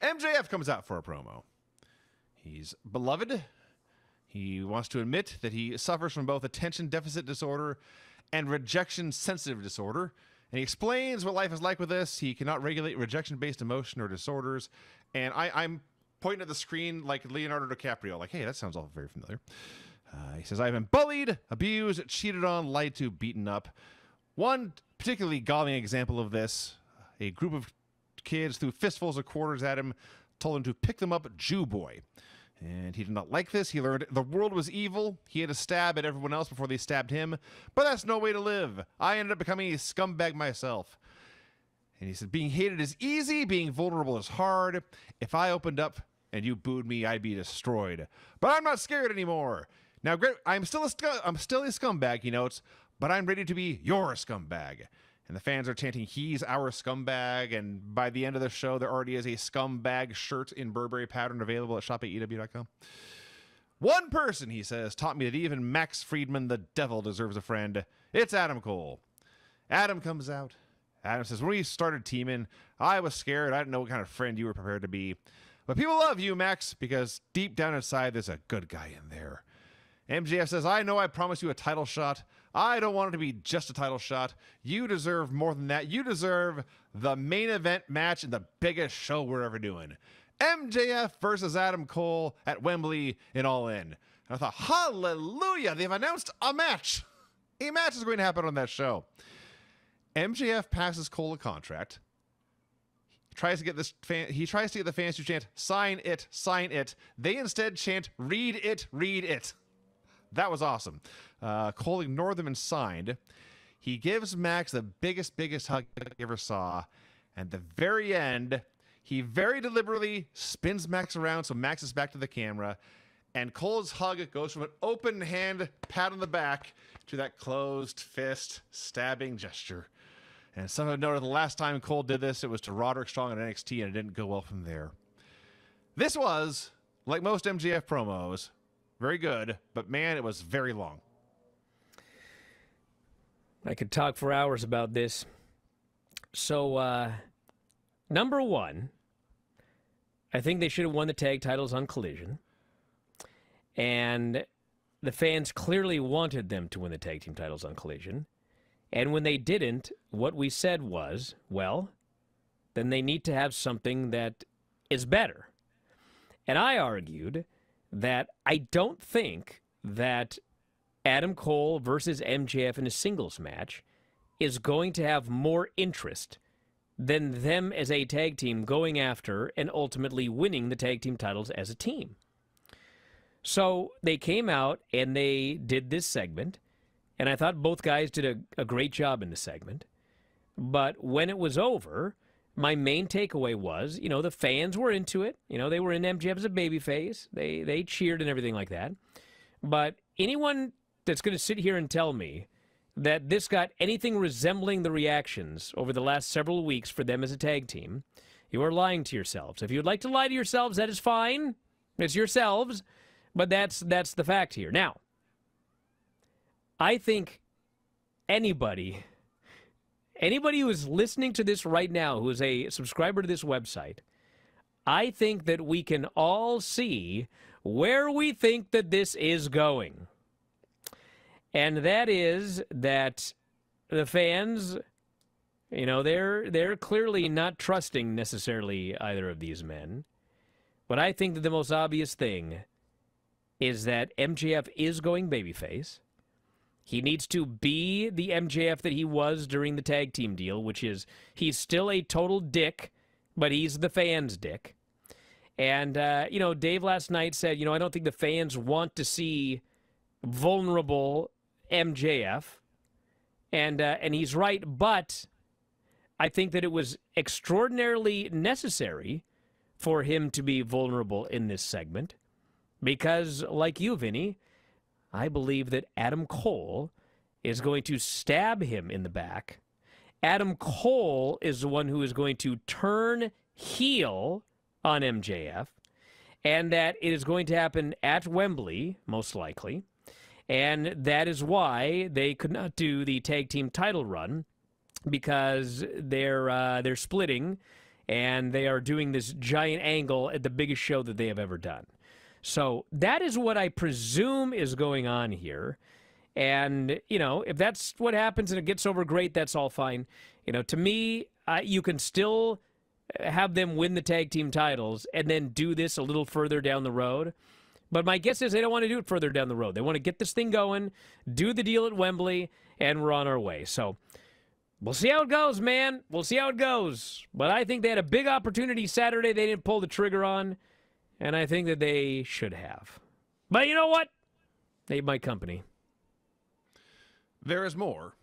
MJF comes out for a promo. He's beloved. He wants to admit that he suffers from both attention deficit disorder and rejection sensitive disorder. And he explains what life is like with this. He cannot regulate rejection based emotion or disorders. And I, I'm pointing at the screen like Leonardo DiCaprio, like, hey, that sounds all very familiar. Uh, he says, I've been bullied, abused, cheated on, lied to, beaten up. One particularly galling example of this a group of kids threw fistfuls of quarters at him, told him to pick them up, Jew boy. And he did not like this. He learned the world was evil. He had to stab at everyone else before they stabbed him. But that's no way to live. I ended up becoming a scumbag myself. And he said, being hated is easy, being vulnerable is hard. If I opened up and you booed me, I'd be destroyed. But I'm not scared anymore. Now, I'm still a I'm still a scumbag, he notes, but I'm ready to be your scumbag. And the fans are chanting, "He's our scumbag!" And by the end of the show, there already is a scumbag shirt in Burberry pattern available at shopaew.com. One person, he says, taught me that even Max Friedman, the devil, deserves a friend. It's Adam Cole. Adam comes out. Adam says, When we started teaming, I was scared. I didn't know what kind of friend you were prepared to be. But people love you, Max, because deep down inside, there's a good guy in there. MJF says, I know I promised you a title shot. I don't want it to be just a title shot. You deserve more than that. You deserve the main event match and the biggest show we're ever doing. MJF versus Adam Cole at Wembley in All In. And I thought, hallelujah, they've announced a match. A match is going to happen on that show. MJF passes Cole a contract. Tries to get this fan, he tries to get the fans to chant, sign it, sign it. They instead chant, read it, read it. That was awesome. Uh, Cole ignored them and signed. He gives Max the biggest, biggest hug I ever saw. And the very end, he very deliberately spins Max around so Max is back to the camera. And Cole's hug goes from an open hand pat on the back to that closed fist stabbing gesture. And some have noted the last time Cole did this, it was to Roderick Strong at NXT, and it didn't go well from there. This was, like most MJF promos, very good, but man, it was very long. I could talk for hours about this. So, uh, number one, I think they should have won the tag titles on Collision. And the fans clearly wanted them to win the tag team titles on Collision. And when they didn't, what we said was, well, then they need to have something that is better. And I argued that I don't think that Adam Cole versus MJF in a singles match is going to have more interest than them as a tag team going after and ultimately winning the tag team titles as a team. So they came out and they did this segment, and I thought both guys did a, a great job in the segment. But when it was over, my main takeaway was, you know, the fans were into it. You know, they were in MJF as a babyface. They they cheered and everything like that. But anyone that's going to sit here and tell me that this got anything resembling the reactions over the last several weeks for them as a tag team, you are lying to yourselves. If you would like to lie to yourselves, that is fine. It's yourselves, but that's that's the fact here. Now, I think anybody anybody who is listening to this right now who is a subscriber to this website, I think that we can all see where we think that this is going. And that is that the fans, you know, they're they're clearly not trusting necessarily either of these men. But I think that the most obvious thing is that MJF is going babyface. He needs to be the MJF that he was during the tag team deal, which is he's still a total dick, but he's the fans' dick. And, uh, you know, Dave last night said, you know, I don't think the fans want to see vulnerable MJF. And, uh, and he's right, but I think that it was extraordinarily necessary for him to be vulnerable in this segment because, like you, Vinny, I believe that Adam Cole is going to stab him in the back. Adam Cole is the one who is going to turn heel on MJF, and that it is going to happen at Wembley, most likely. And that is why they could not do the tag team title run because they're uh, they're splitting, and they are doing this giant angle at the biggest show that they have ever done. So that is what I presume is going on here. And, you know, if that's what happens and it gets over great, that's all fine. You know, to me, you can still have them win the tag team titles and then do this a little further down the road. But my guess is they don't want to do it further down the road. They want to get this thing going, do the deal at Wembley, and we're on our way. So we'll see how it goes, man. We'll see how it goes. But I think they had a big opportunity Saturday they didn't pull the trigger on, and I think that they should have. But you know what? They my company. There is more.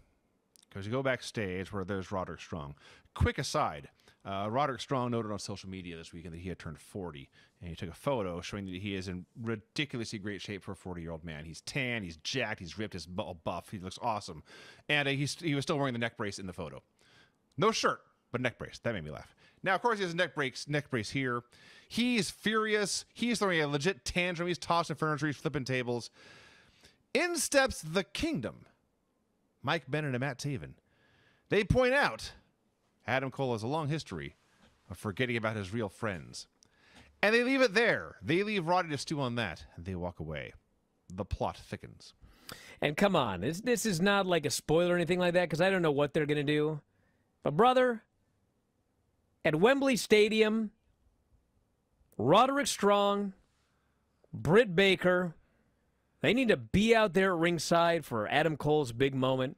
Because you go backstage where there's Roderick Strong. Quick aside uh, Roderick Strong noted on social media this weekend that he had turned 40, and he took a photo showing that he is in ridiculously great shape for a 40 year old man. He's tan, he's jacked, he's ripped, he's buff, he looks awesome. And uh, he was still wearing the neck brace in the photo. No shirt, but neck brace. That made me laugh. Now, of course, he has a neck brace, neck brace here. He's furious. He's throwing a legit tantrum. He's tossing furniture. He's flipping tables. In steps the kingdom. Mike Bennett and Matt Taven. They point out Adam Cole has a long history of forgetting about his real friends. And they leave it there. They leave Roddy to stew on that, and they walk away. The plot thickens. And come on, this, this is not like a spoiler or anything like that, because I don't know what they're going to do. But, brother, at Wembley Stadium, Roderick Strong, Britt Baker, they need to be out there at ringside for Adam Cole's big moment.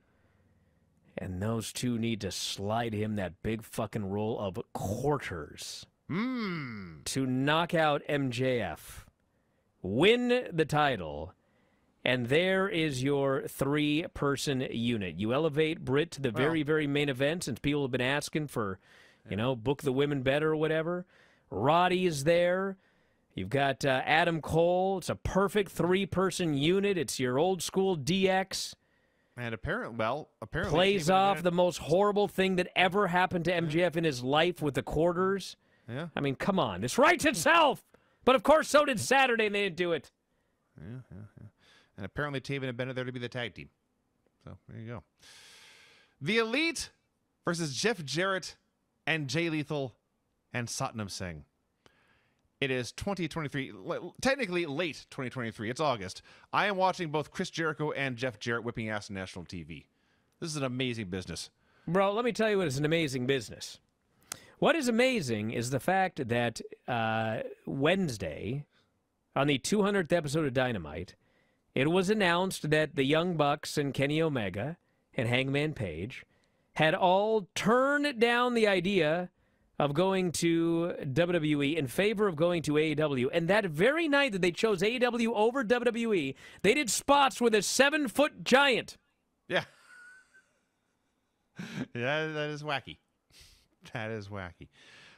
And those two need to slide him that big fucking roll of quarters mm. to knock out MJF, win the title, and there is your three person unit. You elevate Britt to the very, very main event since people have been asking for, you know, book the women better or whatever. Roddy is there. You've got uh, Adam Cole. It's a perfect three person unit. It's your old school DX. And apparently, well, apparently plays off the most horrible thing that ever happened to MJF in his life with the quarters. Yeah. I mean, come on, this writes itself. But of course, so did Saturday, and they didn't do it. Yeah, yeah, yeah. And apparently, Taven and Bennett there to be the tag team. So there you go. The Elite versus Jeff Jarrett and Jay Lethal and Satnam Singh. It is 2023, technically late 2023. It's August. I am watching both Chris Jericho and Jeff Jarrett whipping ass on national TV. This is an amazing business. Bro, let me tell you what is an amazing business. What is amazing is the fact that uh, Wednesday, on the 200th episode of Dynamite, it was announced that the Young Bucks and Kenny Omega and Hangman Page had all turned down the idea of going to WWE in favor of going to AEW. And that very night that they chose AEW over WWE, they did spots with a seven foot giant. Yeah. yeah, that is wacky. That is wacky.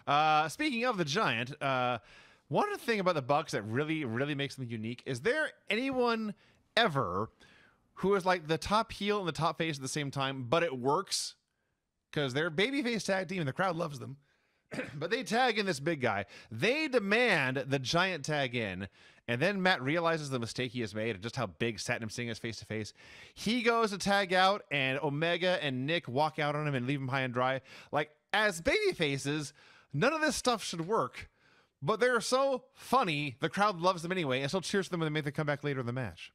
Uh, speaking of the giant, uh, one thing about the Bucks that really, really makes them unique is there anyone ever who is like the top heel and the top face at the same time, but it works because they're babyface tag team and the crowd loves them. but they tag in this big guy. They demand the giant tag in. And then Matt realizes the mistake he has made and just how big Satnam Singh is face to face. He goes to tag out, and Omega and Nick walk out on him and leave him high and dry. Like, as baby faces, none of this stuff should work. But they're so funny, the crowd loves them anyway, and still cheers for them when they make the comeback later in the match.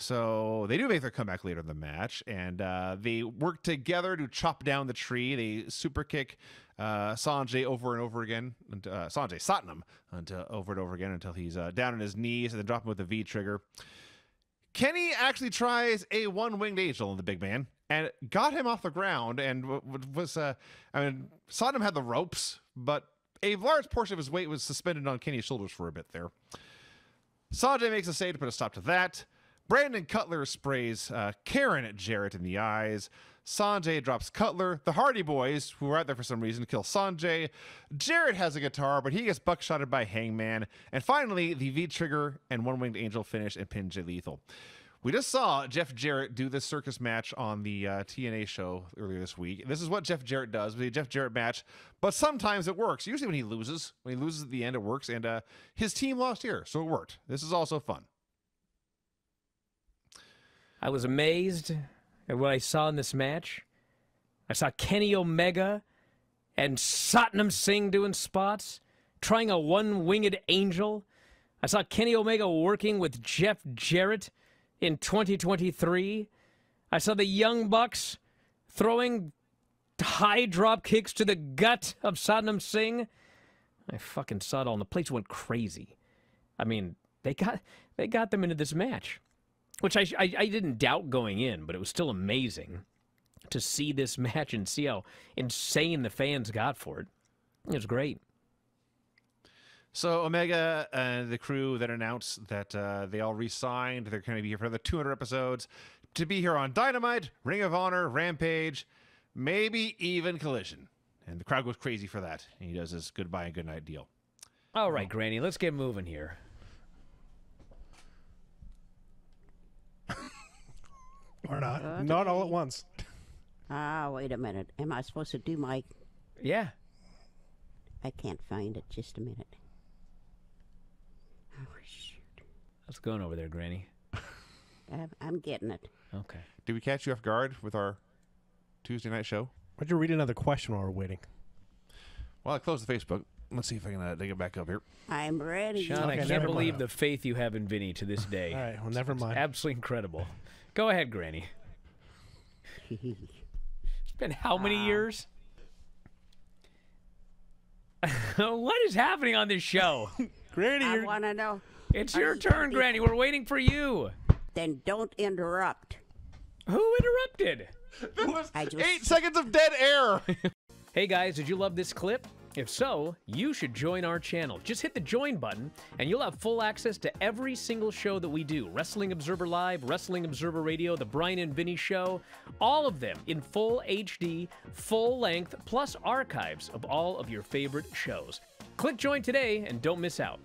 So they do make their comeback later in the match, and uh, they work together to chop down the tree. They super kick uh, Sonjay over and over again, uh, Sonjay Satnam until over and over again until he's uh, down on his knees, and then drop him with a V trigger. Kenny actually tries a one-winged angel on the big man and got him off the ground, and was uh, I mean Satnam had the ropes, but a large portion of his weight was suspended on Kenny's shoulders for a bit there. Sonjay makes a save to put a stop to that. Brandon Cutler sprays uh, Karen at Jarrett in the eyes. Sonjay drops Cutler. The Hardy Boys, who are out there for some reason, kill Sonjay. Jarrett has a guitar, but he gets buckshotted by Hangman. And finally, the V Trigger and One Winged Angel finish and pin Jay Lethal. We just saw Jeff Jarrett do this circus match on the uh, TNA show earlier this week. This is what Jeff Jarrett does a Jeff Jarrett match, but sometimes it works. Usually when he loses, when he loses at the end, it works. And uh, his team lost here, so it worked. This is also fun. I was amazed at what I saw in this match. I saw Kenny Omega and Satnam Singh doing spots, trying a one winged angel. I saw Kenny Omega working with Jeff Jarrett in 2023. I saw the Young Bucks throwing high drop kicks to the gut of Satnam Singh. I fucking saw it all, and the place went crazy. I mean, they got they got them into this match, which I, I, I didn't doubt going in, but it was still amazing to see this match and see how insane the fans got for it. It was great. So Omega and the crew that announced that uh, they all re-signed. They're going to be here for another 200 episodes to be here on Dynamite, Ring of Honor, Rampage, maybe even Collision. And the crowd goes crazy for that. And he does his goodbye and goodnight deal. All right, Granny, let's get moving here. Or not. Not all at once. Ah, wait a minute. Am I supposed to do my. Yeah. I can't find it. Just a minute. Oh, shoot. What's going over there, Granny? I'm, I'm getting it. Okay. Did we catch you off guard with our Tuesday night show? Why'd you read another question while we're waiting? Well, I closed the Facebook. Let's see if I can uh, dig it back up here. I'm ready. Sean, I Okay, can't believe mind. the faith you have in Vinny to this day. All right, well, never mind. Absolutely incredible. Go ahead, Granny. It's been how many years? what is happening on this show? Granny, I want to know. It's your you turn. Granny. We're waiting for you. Then don't interrupt. Who interrupted? That was just- eight seconds of dead air. Hey guys, did you love this clip? If so, you should join our channel. Just hit the join button and you'll have full access to every single show that we do Wrestling Observer Live, Wrestling Observer Radio, The Bryan and Vinny Show, all of them in full HD, full length, plus archives of all of your favorite shows. Click join today and don't miss out.